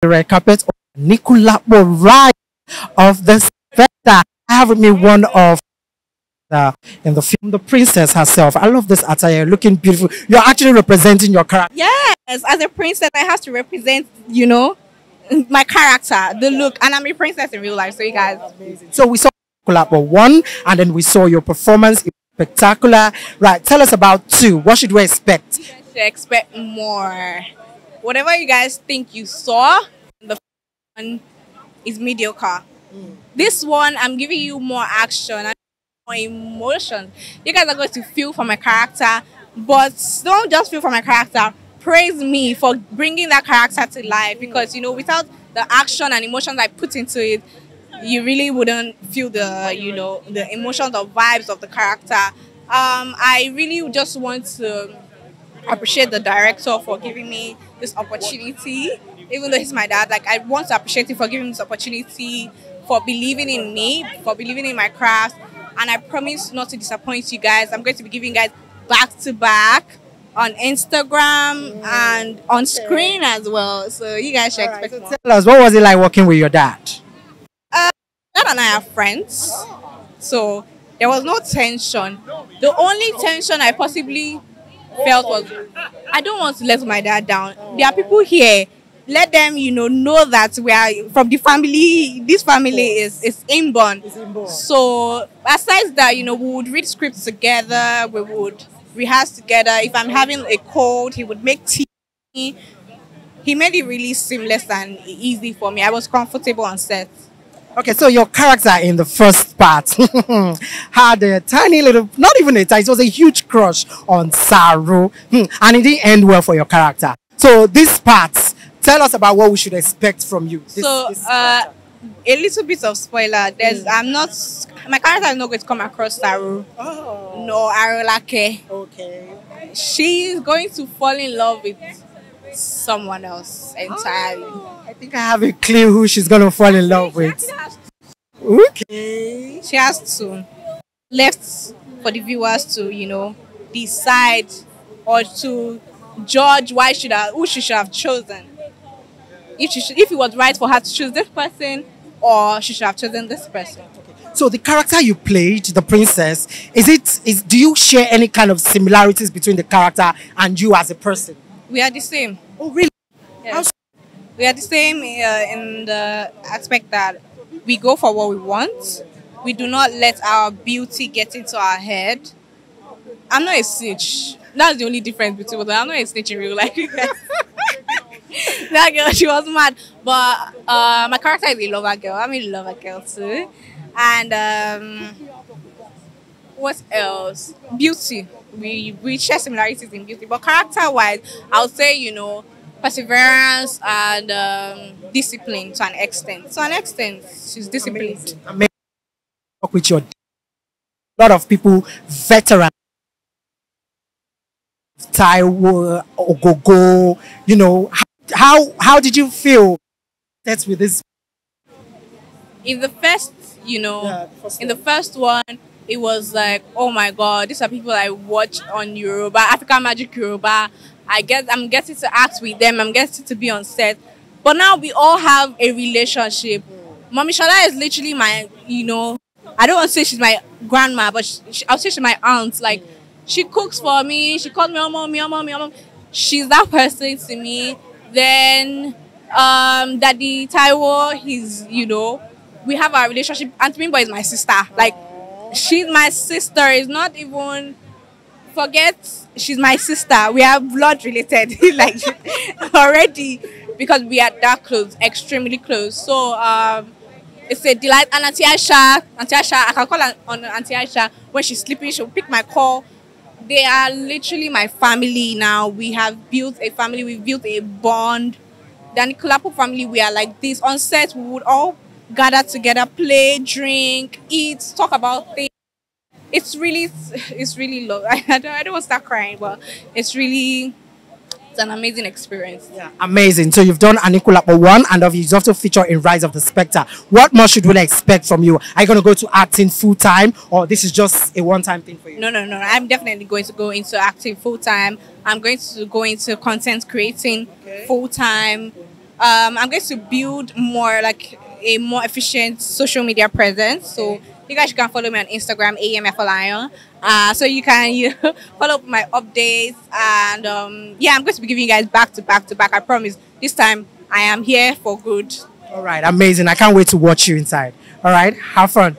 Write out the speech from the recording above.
the red carpet of Anikulapo Rise of the Spectre. I have with me one of the in the film, the princess herself. I love this attire, looking beautiful. You're actually representing your character. Yes, as a princess, I have to represent, you know, my character, the look, and I'm a princess in real life. So you guys, So we saw Anikulapo one, and then we saw your performance. It was spectacular. Right, tell us about two. What should we expect? should expect more. Whatever you guys think you saw, the one is mediocre. This one, I'm giving you more action and more emotion. You guys are going to feel for my character, but don't just feel for my character. Praise me for bringing that character to life because you know, without the action and emotions I put into it, you really wouldn't feel the you know the emotions or vibes of the character. Um, I really just want to appreciate the director for giving me this opportunity. Even though he's my dad, like I want to appreciate him for giving me this opportunity, for believing in me, for believing in my craft, and I promise not to disappoint you guys. I'm going to be giving you guys back to back on Instagram and on screen as well. So you guys should expect more. Tell us, what was it like working with your dad? Uh, dad and I are friends, so there was no tension. The only tension I possibly felt was I don't want to let my dad down. There are people here. Let them, you know, know that we are from the family. This family is is inborn. So aside that, you know, we would read scripts together. We would rehearse together. If I'm having a cold, he would make tea. He made it really seamless and easy for me. I was comfortable on set. Okay, so your character in the first part had a tiny little, not even a tiny, it was a huge crush on Saro, Hmm, and it didn't end well for your character. So this part, tell us about what we should expect from you. This- so this uh, a little bit of spoiler. There's I'm not my character is not going to come across Saro. oh, No Arolake. okay. She's going to fall in love with someone else entirely. I think I have a clue who she's gonna fall in love with. Okay. She has to left for the viewers to, you know, decide or to judge why should I, who she should have chosen. If she should, if it was right for her to choose this person, or she should have chosen this person. So the character you played, the princess, is it is do you share any kind of similarities between the character and you as a person? We are the same. Oh really? Yes. We are the same uh, in the aspect that we go for what we want. We do not let our beauty get into our head. I'm not a snitch. That's the only difference between us. I'm not a snitch in real life. that girl, she was mad. But uh, my character is a lover girl. I'm a lover girl too. And um, what else? Beauty. We we share similarities in beauty, but character-wise, I would say you know perseverance and um, discipline to an extent. To an extent, she's disciplined. Amazing. Work with your a lot of people, veteran Taiwo, Ogogo, you know, how, how how did you feel that's with this In the first, you know, Yeah, the first in the first one, it was like, oh my god, these are people I watch on Yoruba, African Magic Yoruba. I get, I'm getting to act with them. I'm getting to be on set. But now we all have a relationship. Mommy Shala is literally my, you know, I don't want to say she's my grandma, but she, she- I'll say she's my aunt. Like, she cooks for me. She calls me, oh, mommy, oh, mommy, oh, mommy. She's that person to me. Then, um, Daddy Taiwo, he's, you know, we have our relationship. Aunt Bimbo is my sister. Like, she's my sister. It's not even forget she's my sister. We are blood related, like already because we are that close, extremely close. So um, it's a delight. And Auntie Aisha, Auntie Aisha, I can call on Auntie Aisha when she's sleeping. She'll pick my call. They are literally my family now. We have built a family. We've built a bond. The Anikulapo family, we are like this. On set, we would all gather together, play, drink, eat, talk about things it's really it's really low. I don't, I don't want to start crying, but it's really it's an amazing experience. Yeah, amazing. So you've done Anikulapo one, and of you've also featured in Rise of the Spectre. What more should we expect from you? Are you going to go to acting full time, or this is just a one-time thing for you? No, no, no. I'm definitely going to go into acting full time. I'm going to go into content creating Okay. full time. Um, I'm going to build more like a more efficient social media presence. So you guys can follow me on Instagram, AMFLion. Uh, so you can you follow up my updates and um, yeah, I'm going to be giving you guys back to back to back. I promise. This time I am here for good. All right, amazing. I can't wait to watch you inside. All right, have fun.